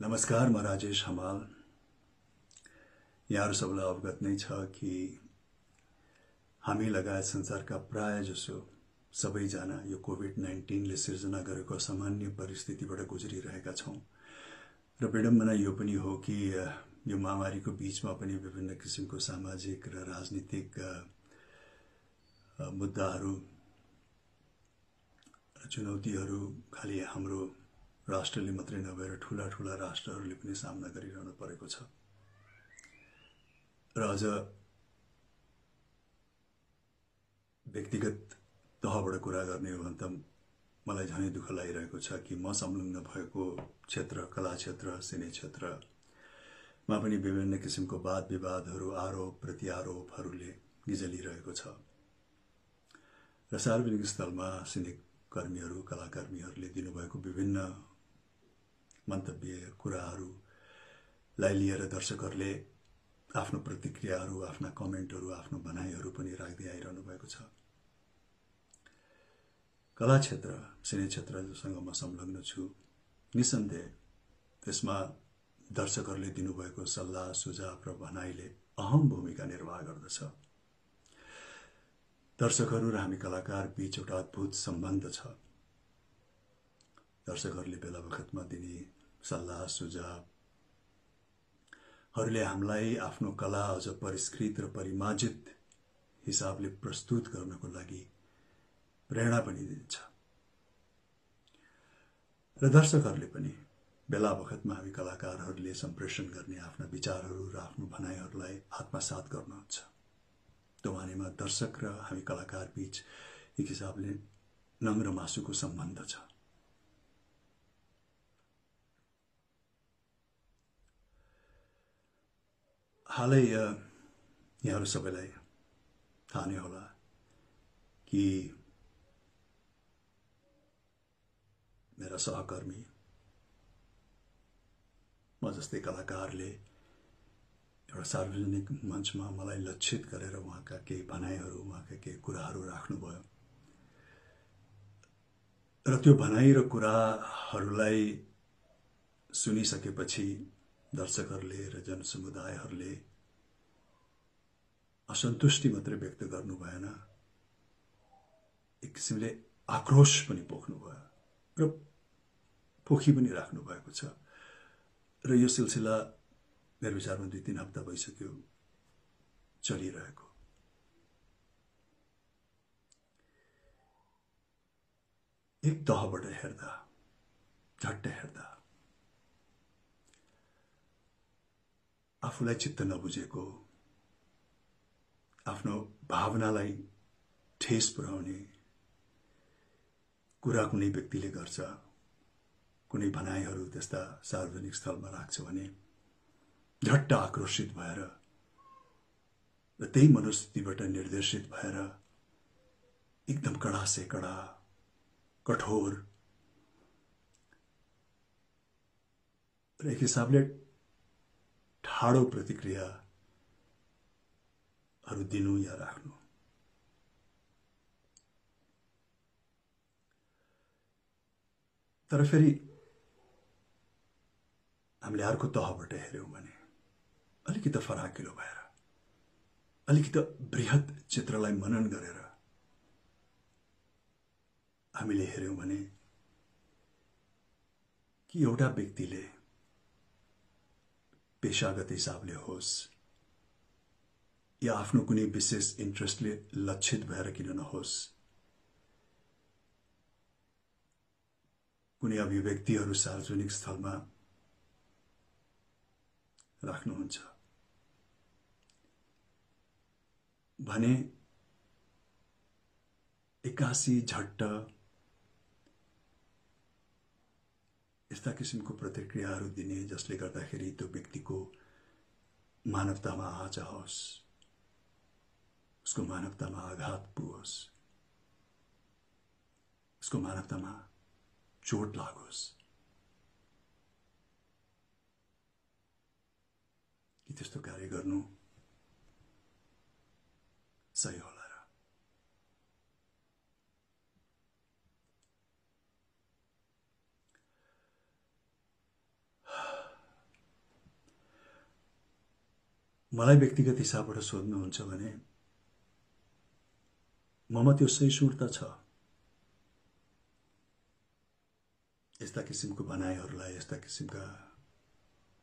नमस्कार म राजेश हमाल। यहाँहरू सबैलाई अवगत नै छ कि हामी लगायत संसारका प्राय जसो सबैजना यो कोभिड नाइन्टिनले सिर्जना गरेको असामान्य परिस्थितिबाट गुज्रिरहेका छौँ। र विडम्बना यो पनि हो कि यो महामारीको बिचमा पनि विभिन्न किसिमको सामाजिक र राजनीतिक मुद्दाहरू र चुनौतीहरू खालि हाम्रो राष्ट्रले मात्रै नभएर ठुला ठुला राष्ट्रहरूले पनि सामना गरिरहनु परेको छ। र अझ व्यक्तिगत तहबाट कुरा गर्ने हो भने त मलाई झनै दुःख लागिरहेको छ कि म संलग्न भएको क्षेत्र कला क्षेत्र सिने क्षेत्रमा पनि विभिन्न किसिमको वाद विवादहरू आरोप प्रत्यारोपहरूले निजलिरहेको छ। र सार्वजनिक स्थलमा सिने कर्मीहरू कलाकर्मीहरूले दिनुभएको विभिन्न मन्तव्य कुराहरूलाई लिएर दर्शकहरूले आफ्नो प्रतिक्रियाहरू आफ्ना कमेन्टहरू आफ्नो भनाइहरू पनि राख्दै आइरहनु भएको छ। कला क्षेत्र सिने क्षेत्र जोसँग म संलग्न छु। निसन्देह त्यसमा दर्शकहरूले दिनुभएको सल्लाह सुझाव र भनाइले अहम भूमिका निर्वाह गर्दछ। दर्शकहरू र हामी कलाकार बीच एउटा अद्भुत सम्बन्ध छ। दर्शकहरूले बेला बखतमा दिने सल्लाह सुझावहरूले हामीलाई आफ्नो कला अझ परिष्कृत र परिमार्जित हिसाबले प्रस्तुत गर्नको लागि प्रेरणा पनि दिन्छ। र दर्शकहरूले पनि बेला बखतमा हामी कलाकारहरूले सम्प्रेषण गर्ने आफ्ना विचारहरू र आफ्नो भनाइहरूलाई आत्मसात गर्नुहुन्छ। मानेमा दर्शक र हामी कलाकार बीच एक हिसाबले नङ्ग्र मासुको सम्बन्ध छ। हालै यहाँहरू सबैलाई थाहा नै होला कि मेरा सहकर्मी म जस्तै कलाकारले एउटा सार्वजनिक मञ्चमा मलाई लक्षित गरेर उहाँका केही भनाइहरू उहाँका केही कुराहरू राख्नुभयो। र त्यो भनाइ र कुराहरूलाई सुनिसकेपछि दर्शकहरूले र जनसमुदायहरूले असन्तुष्टि मात्रै व्यक्त गर्नु भएन। एक किसिमले आक्रोश पनि पोख्नुभयो र पोखी पनि राख्नु भएको छ। र यो सिलसिला मेरो विचारमा दुई तिन हप्ता भइसक्यो चलिरहेको। एक तहबाट हेर्दा झट्ट हेर्दा आफूलाई चित्त नबुझेको आफ्नो भावनालाई ठेस पुर्याउने कुरा कुनै व्यक्तिले गर्छ कुनै भनाइहरू त्यस्ता सार्वजनिक स्थलमा राख्छ भने झट्ट आक्रोशित भएर र त्यही मनस्थितिबाट निर्देशित भएर एकदम कडा से कडा कठोर र एक हिसाबले ठाडो प्रतिक्रियाहरू दिनु या राख्नु? तर फेरि हामीले अर्को तहबाट हेऱ्यौँ भने अलिकति फराकिलो भएर अलिकति बृहत चित्रलाई मनन गरेर हामीले हेऱ्यौँ भने कि एउटा व्यक्तिले पेसागत हिसाबले होस् या आफ्नो कुनै विशेष इन्ट्रेस्टले लक्षित भएर किन नहोस् कुनै अभिव्यक्तिहरू सार्वजनिक स्थलमा राख्नुहुन्छ। भने एक्कासी झट्ट यस्ता किसिमको प्रतिक्रियाहरू दिने जसले गर्दाखेरि त्यो व्यक्तिको मानवतामा आज होस् उसको मानवतामा आघात पुगोस् उसको मानवतामा चोट लागोस्। कि त्यस्तो कार्य गर्नु सही होला र मलाई व्यक्तिगत हिसाबबाट सोध्नुहुन्छ भने ममा त्यो सहिष्णुता छ। यस्ता किसिमको भनाइहरूलाई यस्ता किसिमका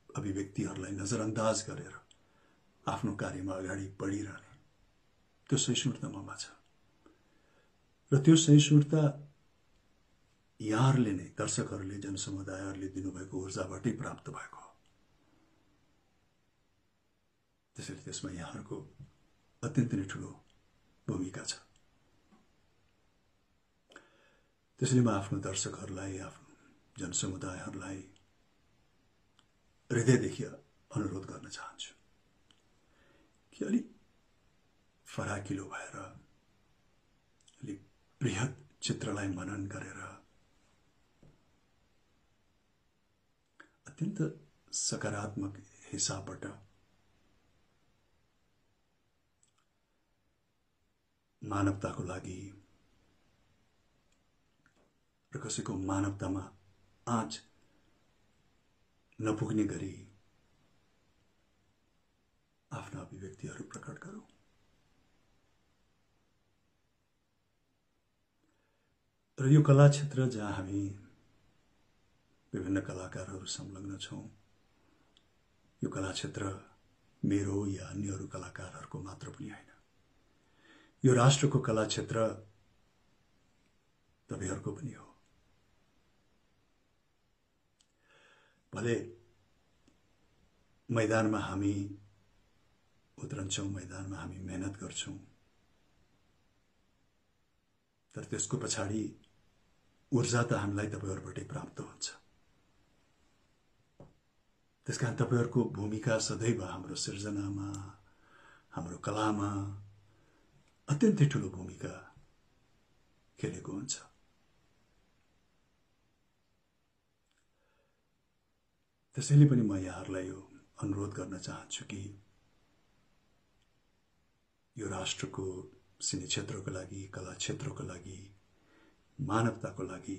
अभिव्यक्तिहरूलाई नजरअन्दाज गरेर आफ्नो कार्यमा अगाडि बढिरहने। त्यो सहिष्णुता ममा छ। र त्यो सहिष्णुता यहाँहरूले नै दर्शकहरूले जनसमुदायहरूले दिनुभएको ऊर्जाबाटै प्राप्त भएको हो त्यसैले त्यसमा यहाँहरूको अत्यन्त नै ठुलो भूमिका छ। त्यसैले म आफ्नो दर्शकहरूलाई आफ्नो जनसमुदायहरूलाई हृदयदेखि अनुरोध गर्न चाहन्छु कि अलिक फराकिलो भएर अलिक बृहत चित्रलाई मनन गरेर अत्यन्त सकारात्मक हिसाबबाट मानवताको लागि र कसैको मानवतामा आँच नपुग्ने गरी आफ्ना अभिव्यक्तिहरू प्रकट गरौँ। र यो कला क्षेत्र जहाँ हामी विभिन्न कलाकारहरू संलग्न छौँ यो कला क्षेत्र मेरो या अन्यहरू कलाकारहरूको मात्र पनि होइन। यो राष्ट्रको कला क्षेत्र तपाईँहरूको पनि हो। भले मैदानमा हामी उत्रन्छौँ मैदानमा हामी मेहनत गर्छौँ तर त्यसको पछाडि ऊर्जा त हामीलाई तपाईँहरूबाटै प्राप्त हुन्छ। त्यस कारण तपाईँहरूको भूमिका सदैव हाम्रो सिर्जनामा हाम्रो कलामा अत्यन्तै ठुलो भूमिका खेलेको हुन्छ। त्यसैले पनि म यहाँहरूलाई यो अनुरोध गर्न चाहन्छु कि यो राष्ट्रको सिने क्षेत्रको लागि कला क्षेत्रको लागि मानवताको लागि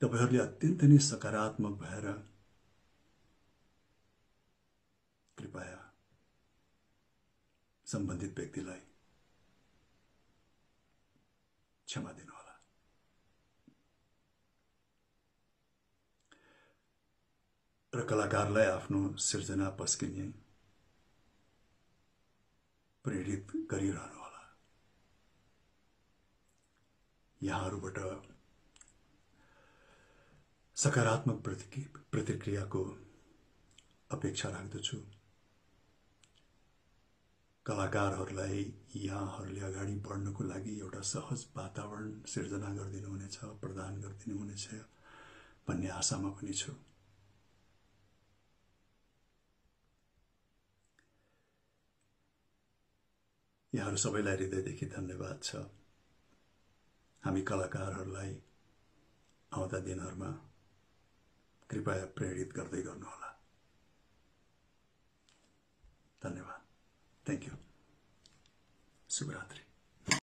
तपाईँहरूले अत्यन्त नै सकारात्मक भएर कृपया सम्बन्धित व्यक्तिलाई क्षमा दिनुहोला। र कलाकारलाई आफ्नो सिर्जना पस्किने प्रेरित गरिरहनुहोला। यहाँहरूबाट सकारात्मक प्रतिक्रियाको अपेक्षा राख्दछु। कलाकारहरूलाई यहाँहरूले अगाडि बढ्नको लागि एउटा सहज वातावरण सिर्जना गरिदिनुहुनेछ प्रदान गरिदिनुहुनेछ भन्ने आशामा पनि छु। यहाँहरू सबैलाई हृदयदेखि धन्यवाद छ। हामी कलाकारहरूलाई आउँदा दिनहरूमा कृपया प्रेरित गर्दै गर्नुहोला। धन्यवाद। Thank you. Subratri.